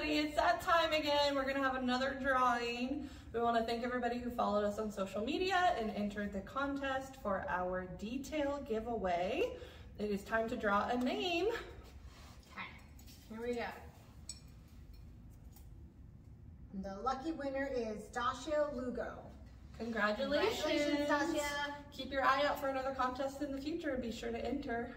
everybody, it's that time again. We're gonna have another drawing. We wanna thank everybody who followed us on social media and entered the contest for our detail giveaway. It is time to draw a name. Okay, here we go. The lucky winner is Dasha Lugo. Congratulations. Congratulations, Dasha. Keep your eye out for another contest in the future and be sure to enter.